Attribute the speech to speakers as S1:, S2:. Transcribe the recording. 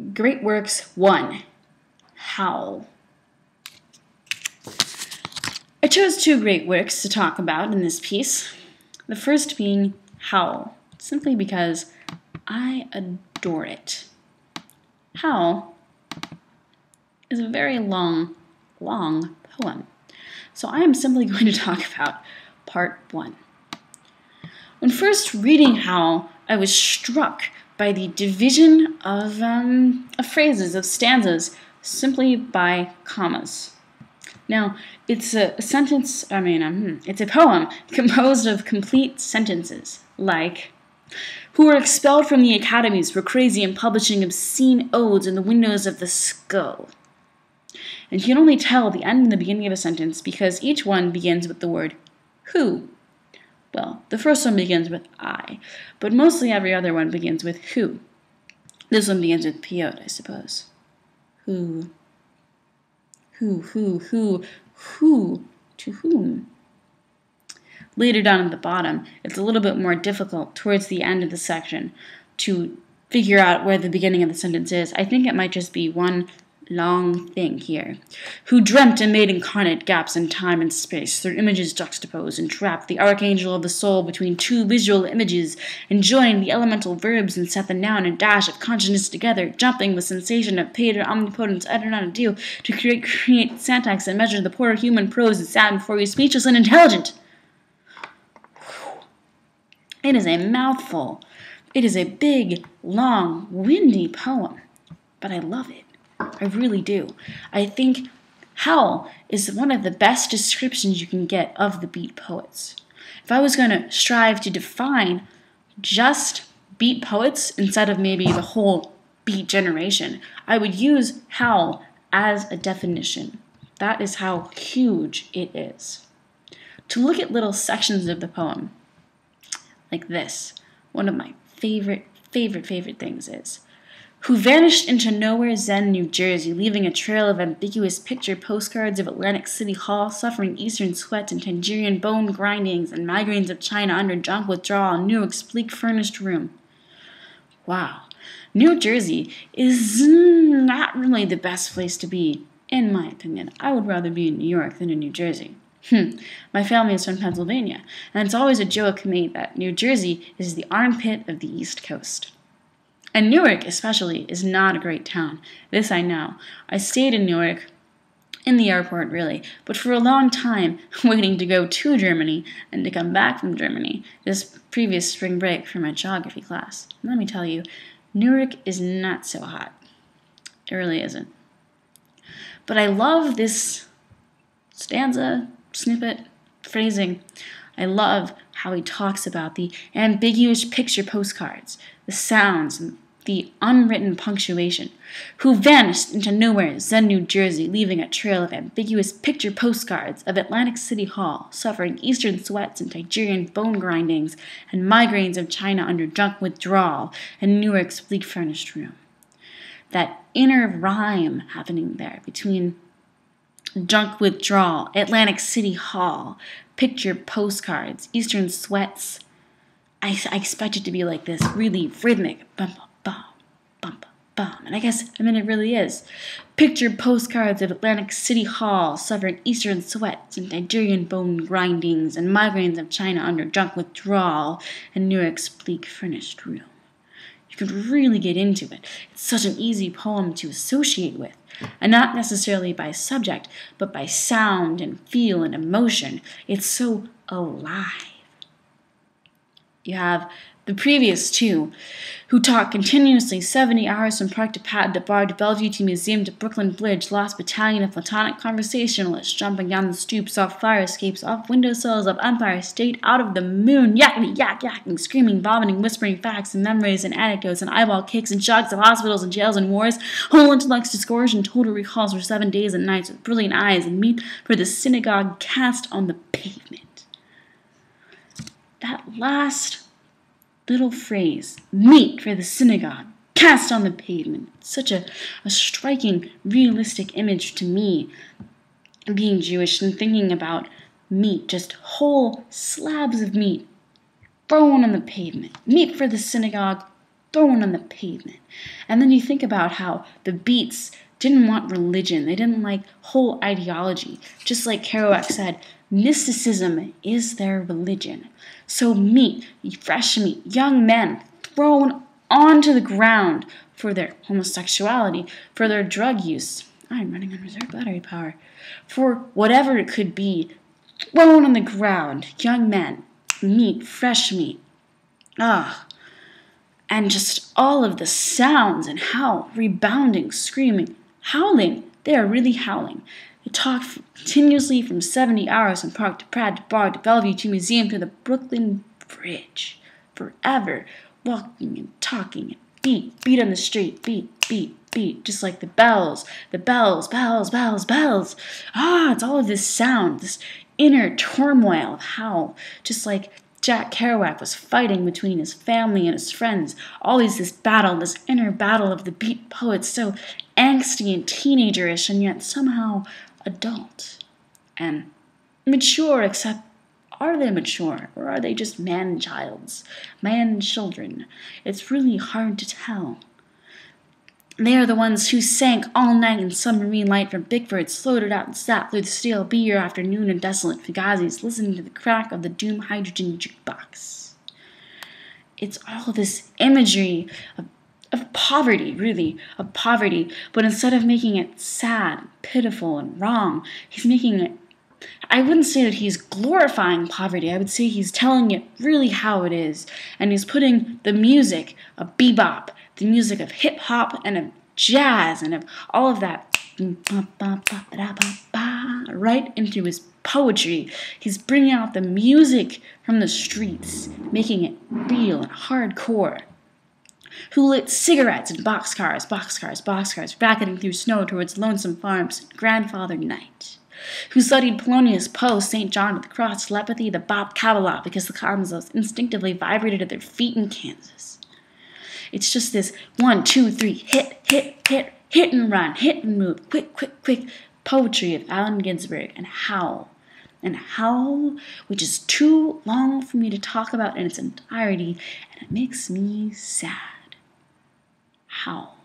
S1: Great Works 1 Howl. I chose two great works to talk about in this piece. The first being Howl, simply because I adore it. Howl is a very long, long poem. So I am simply going to talk about part one. When first reading Howl, I was struck by the division of, um, of phrases, of stanzas, simply by commas. Now, it's a, sentence, I mean, um, it's a poem composed of complete sentences, like, who were expelled from the academies for crazy and publishing obscene odes in the windows of the skull. And you can only tell the end and the beginning of a sentence because each one begins with the word who. Well, the first one begins with I, but mostly every other one begins with who. This one begins with Peyote, I suppose. Who who, who, who, who, to whom? Later down at the bottom, it's a little bit more difficult towards the end of the section to figure out where the beginning of the sentence is. I think it might just be one long thing here, who dreamt and made incarnate gaps in time and space, their images juxtaposed and trapped the archangel of the soul between two visual images, and joined the elemental verbs and set the noun and dash of consciousness together, jumping with sensation of pater omnipotence deal, to create create syntax and measure the poor human prose and sound before you speechless and intelligent. It is a mouthful. It is a big, long, windy poem, but I love it. I really do. I think Howl is one of the best descriptions you can get of the beat poets. If I was going to strive to define just beat poets instead of maybe the whole beat generation, I would use Howl as a definition. That is how huge it is. To look at little sections of the poem, like this, one of my favorite, favorite, favorite things is who vanished into nowhere Zen, New Jersey, leaving a trail of ambiguous picture postcards of Atlantic City Hall, suffering Eastern sweat and Tangerian bone grindings, and migraines of China under junk withdrawal in Newark's furnished room. Wow. New Jersey is not really the best place to be, in my opinion. I would rather be in New York than in New Jersey. Hmm. My family is from Pennsylvania, and it's always a joke made that New Jersey is the armpit of the East Coast. And Newark, especially, is not a great town. This I know. I stayed in Newark, in the airport really, but for a long time, waiting to go to Germany and to come back from Germany this previous spring break for my geography class. let me tell you, Newark is not so hot. It really isn't. But I love this stanza, snippet, phrasing. I love how he talks about the ambiguous picture postcards, the sounds, and the unwritten punctuation, who vanished into nowhere Zen, New Jersey, leaving a trail of ambiguous picture postcards of Atlantic City Hall, suffering Eastern sweats and Nigerian bone grindings, and migraines of China under drunk withdrawal, and Newark's bleak furnished room. That inner rhyme happening there between junk withdrawal, Atlantic City Hall, picture postcards, Eastern sweats. I, I expect it to be like this really rhythmic bum bum bum bum. Bum and I guess I mean it really is. Picture postcards of Atlantic City Hall suffering Eastern sweats and Nigerian bone grindings and migraines of China under junk withdrawal and New York's bleak furnished room. Can really get into it. It's such an easy poem to associate with and not necessarily by subject, but by sound and feel and emotion. It's so alive. You have the previous two, who talk continuously 70 hours from park to pad to bar to Bellevue to museum to Brooklyn Bridge, lost battalion of platonic conversationalists jumping down the stoops, off fire escapes, off windowsills of Empire State, out of the moon, yakety yak yakking, screaming, vomiting, whispering facts and memories and anecdotes and eyeball kicks and shocks of hospitals and jails and wars, whole intellects disgorged and total recalls for seven days and nights with brilliant eyes and meat for the synagogue cast on the pavement. That last little phrase, meat for the synagogue, cast on the pavement. Such a, a striking, realistic image to me, being Jewish and thinking about meat, just whole slabs of meat thrown on the pavement. Meat for the synagogue, thrown on the pavement. And then you think about how the beats didn't want religion, they didn't like whole ideology. Just like Kerouac said, mysticism is their religion. So, meat, fresh meat, young men thrown onto the ground for their homosexuality, for their drug use. I'm running on reserve battery power. For whatever it could be, thrown on the ground, young men, meat, fresh meat. Ah, and just all of the sounds and howl, rebounding, screaming, howling. They are really howling. They talk continuously from 70 hours from Park to Pratt to Bar to Bellevue to Museum to the Brooklyn Bridge. Forever, walking and talking and beat, beat on the street, beat, beat, beat, just like the bells, the bells, bells, bells, bells. Ah, it's all of this sound, this inner turmoil of howl, just like Jack Kerouac was fighting between his family and his friends. Always this battle, this inner battle of the beat poets, so angsty and teenagerish, and yet somehow adult and mature, except are they mature or are they just man childs, man children? It's really hard to tell. They are the ones who sank all night in submarine light from Bickford, floated out and sat through the stale beer afternoon in desolate Fugazzi's, listening to the crack of the doom hydrogen jukebox. It's all this imagery of, of poverty, really, of poverty, but instead of making it sad, pitiful, and wrong, he's making it I wouldn't say that he's glorifying poverty. I would say he's telling it really how it is. And he's putting the music of bebop, the music of hip hop and of jazz and of all of that right into his poetry. He's bringing out the music from the streets, making it real and hardcore. Who lit cigarettes in boxcars, boxcars, boxcars, racketing through snow towards lonesome farms, grandfather night who studied Polonius, Poe, St. John with the Cross, telepathy, the bop Kabbalah, because the cosmos instinctively vibrated at their feet in Kansas. It's just this one, two, three, hit, hit, hit, hit and run, hit and move, quick, quick, quick poetry of Allen Ginsberg and Howl. And Howl, which is too long for me to talk about in its entirety, and it makes me sad. Howl.